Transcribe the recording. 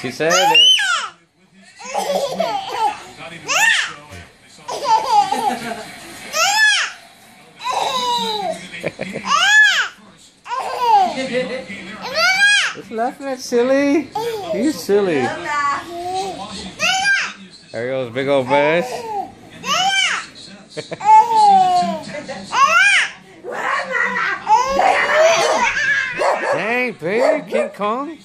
She said it. Just laughing at silly. He's silly. There goes big old bass. Dang, big King Kong.